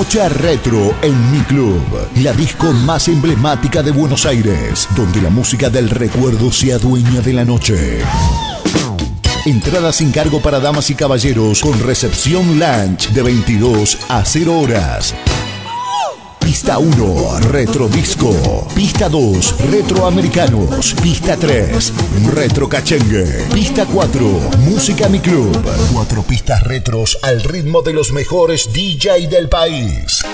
Noche Retro en Mi Club, la disco más emblemática de Buenos Aires, donde la música del recuerdo se adueña de la noche. Entrada sin cargo para damas y caballeros con recepción lunch de 22 a 0 horas. Pista 1, Retro Disco. Pista 2, Retro Americanos. Pista 3, Retro Cachengue. Pista 4, Música Mi Club. Cuatro pistas retros al ritmo de los mejores DJ del país.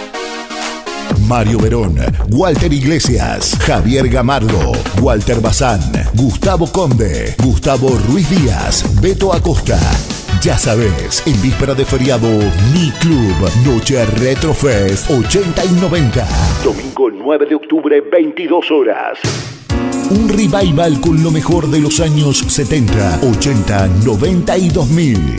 Mario Verón, Walter Iglesias, Javier Gamardo, Walter Bazán, Gustavo Conde, Gustavo Ruiz Díaz, Beto Acosta. Ya sabes, en víspera de feriado, Mi Club, Noche Retro Fest 80 y 90. Domingo 9 de octubre, 22 horas. Un revival con lo mejor de los años 70, 80, 90 y 2000.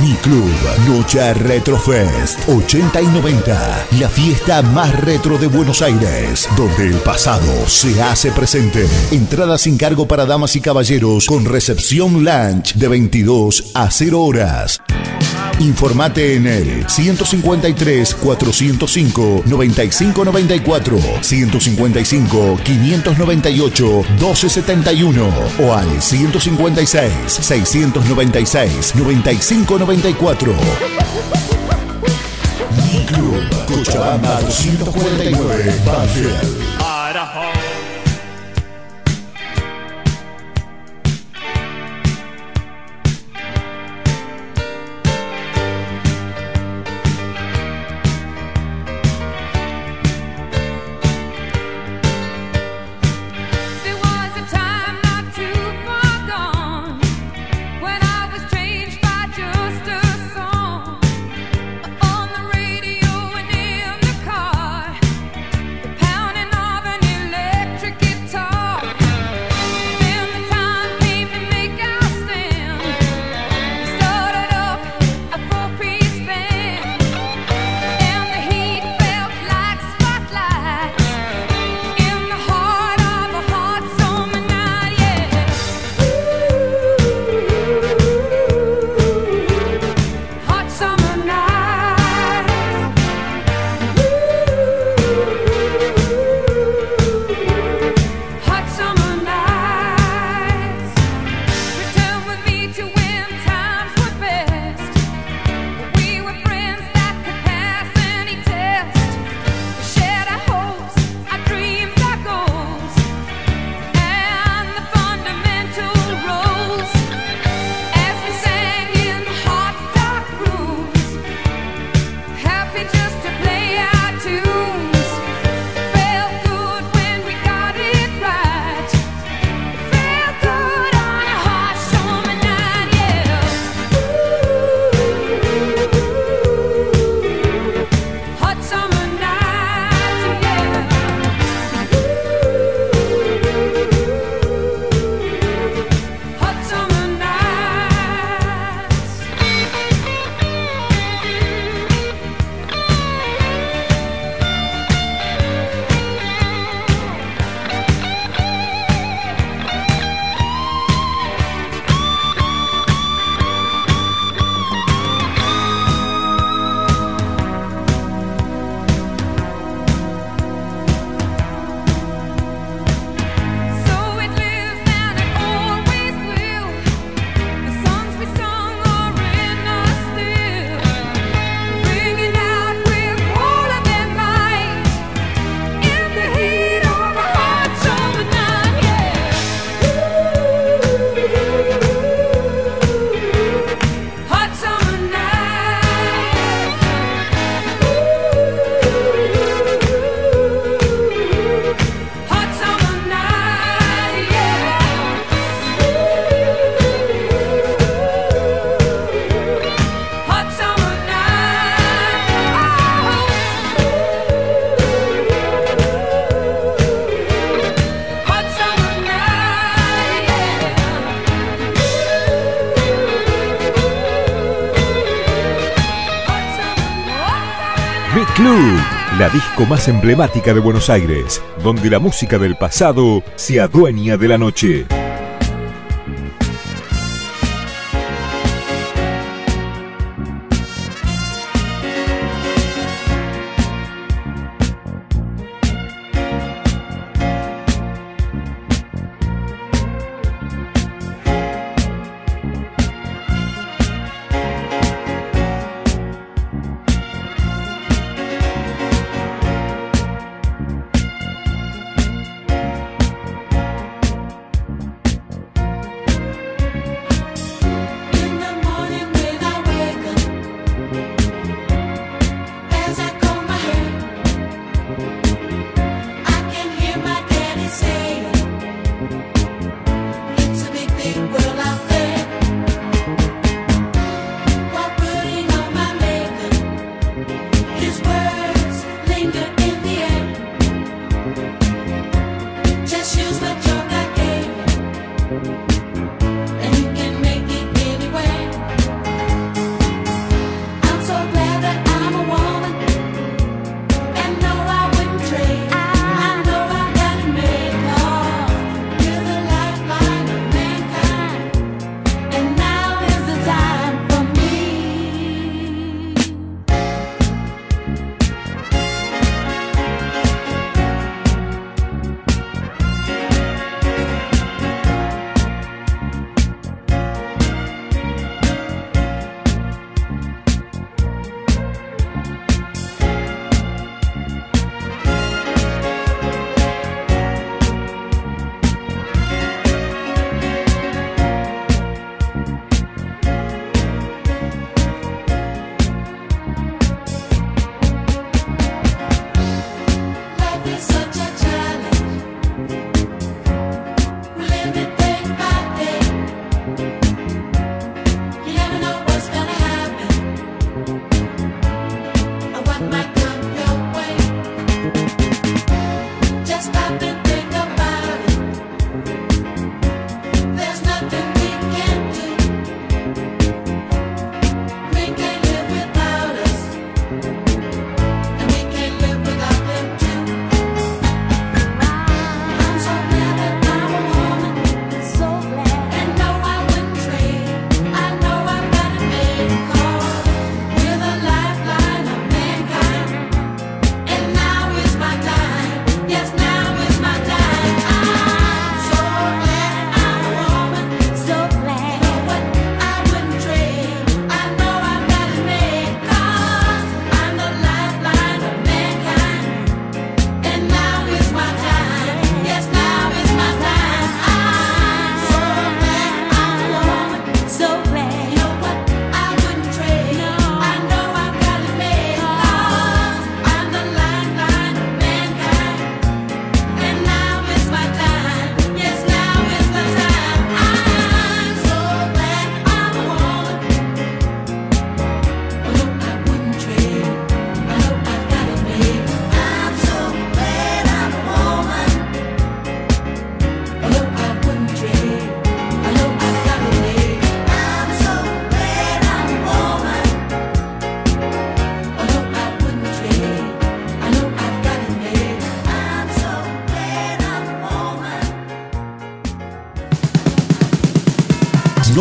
Mi Club, Noche Retro Fest 80 y 90. La fiesta más retro de Buenos Aires, donde el pasado se hace presente. Entrada sin cargo para damas y caballeros con recepción lunch de 22 a 0 horas. Informate en el 153 405 9594 155 598 1271 o al 156 696 9594. Mi Club Cochabamba 249 Banfield. Disco más emblemática de Buenos Aires, donde la música del pasado se adueña de la noche.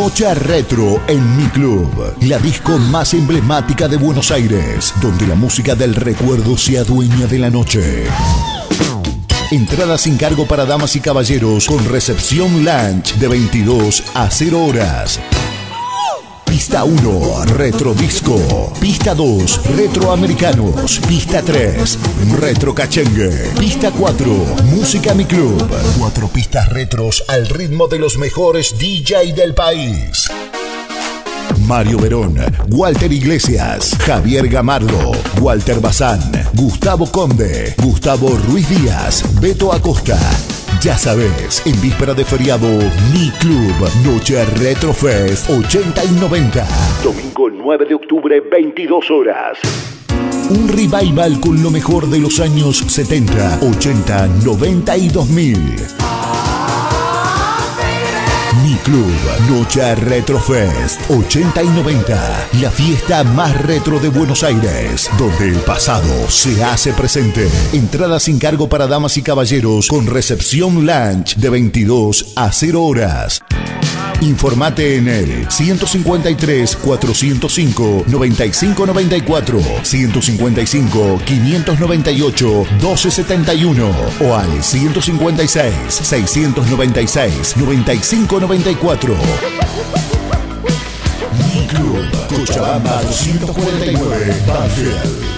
Noche Retro en mi club, la disco más emblemática de Buenos Aires, donde la música del recuerdo se adueña de la noche. Entrada sin cargo para damas y caballeros con recepción lunch de 22 a 0 horas. Pista 1, Retro Disco. Pista 2, Retro Americanos. Pista 3, Retro Cachengue. Pista 4, Música Mi Club. Cuatro pistas retros al ritmo de los mejores DJ del país. Mario Verón, Walter Iglesias, Javier Gamardo, Walter Bazán, Gustavo Conde, Gustavo Ruiz Díaz, Beto Acosta. Ya sabes, en víspera de feriado, Mi Club, Noche Retro Fest 80 y 90. Domingo 9 de octubre, 22 horas. Un revival con lo mejor de los años 70, 80, 90 y 2000. Club, Noche Retro Fest 80 y 90. La fiesta más retro de Buenos Aires, donde el pasado se hace presente. Entrada sin cargo para damas y caballeros con recepción lunch de 22 a 0 horas. Informate en el 153 405 9594 155 598 1271 o al 156 696 9594. Mi Club Cochabamba 249 Banfield.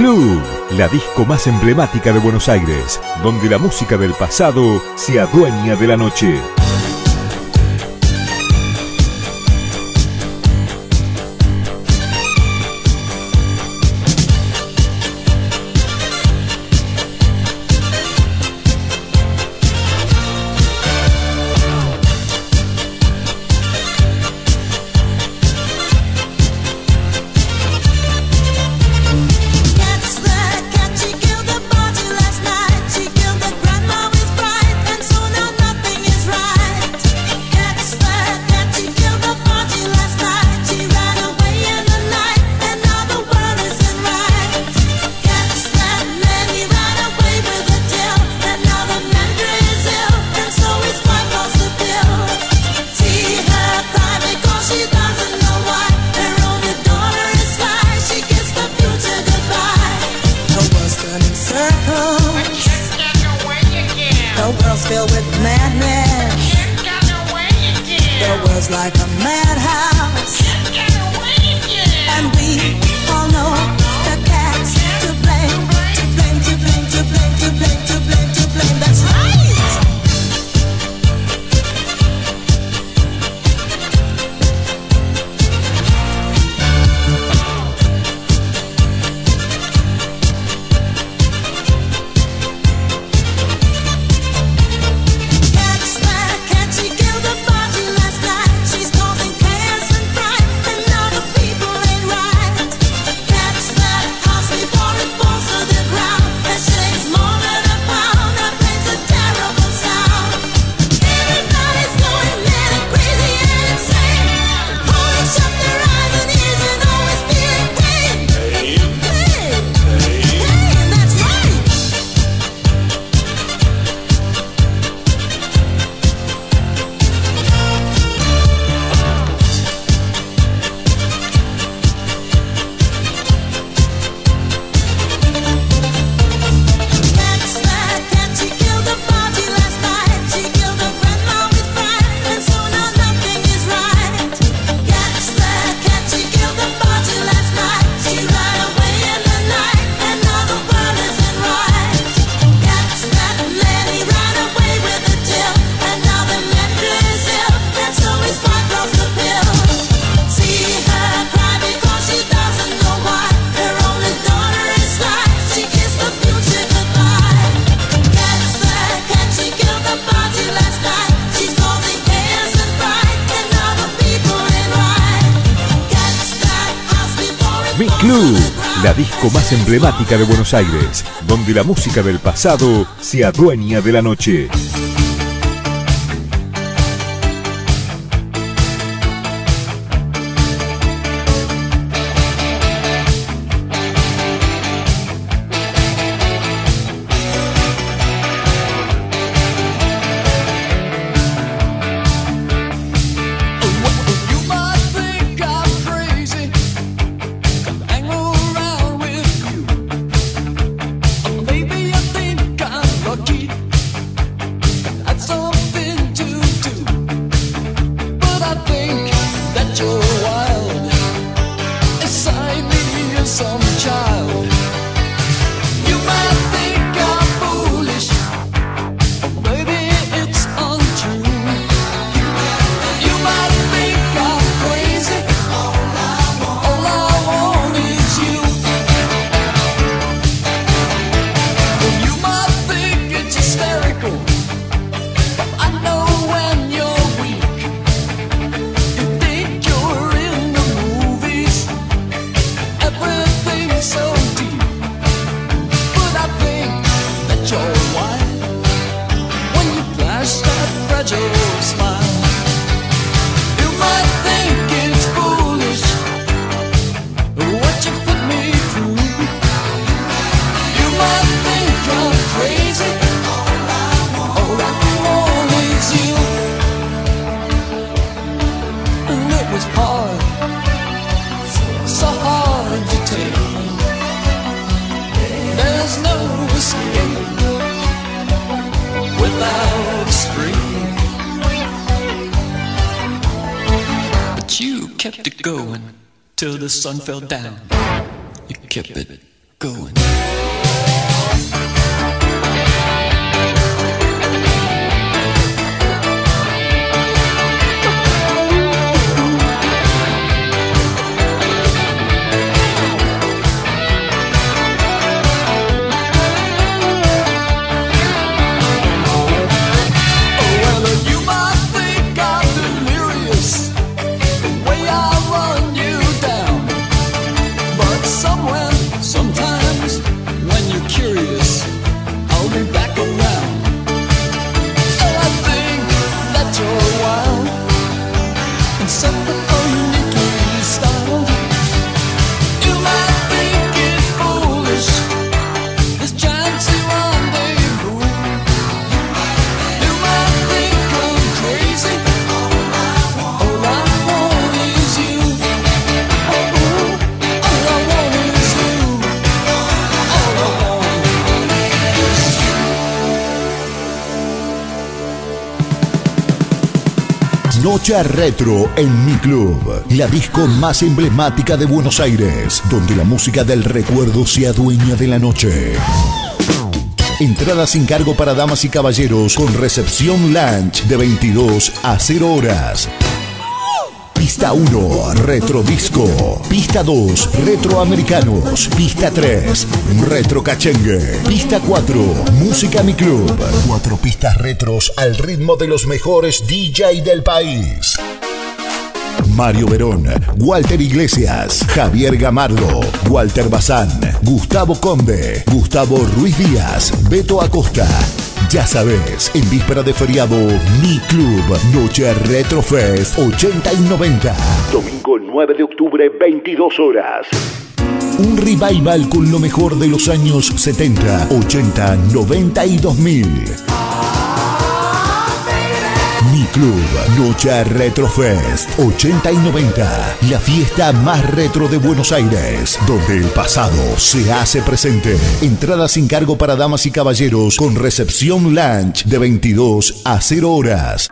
Club, la disco más emblemática de Buenos Aires, donde la música del pasado se adueña de la noche. disco más emblemática de Buenos Aires, donde la música del pasado se adueña de la noche. sun fell down, you kept it going. Noche Retro en Mi Club, la disco más emblemática de Buenos Aires, donde la música del recuerdo se adueña de la noche. Entrada sin cargo para damas y caballeros con recepción lunch de 22 a 0 horas. Pista 1, Retro Disco. Pista 2, Retro Americanos. Pista 3, Retro Cachengue. Pista 4, Música Mi Club. Cuatro pistas retros al ritmo de los mejores DJ del país. Mario Verón, Walter Iglesias, Javier Gamardo, Walter Bazán, Gustavo Conde, Gustavo Ruiz Díaz, Beto Acosta. Ya sabes, en víspera de feriado, Mi Club, Noche Retro Fest 80 y 90. Domingo 9 de octubre, 22 horas. Un revival con lo mejor de los años 70, 80, 90 y 2000. Mi Club, Noche Retro Fest 80 y 90. La fiesta más retro de Buenos Aires, donde el pasado se hace presente. Entrada sin cargo para damas y caballeros con recepción lunch de 22 a 0 horas.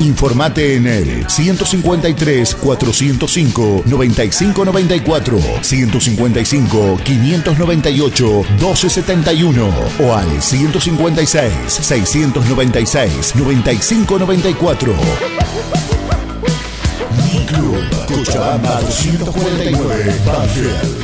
Informate en el 153 405 9594 155 598 1271 o al 156 696 9594. Mi Club, Cochabamba 249, Banfield.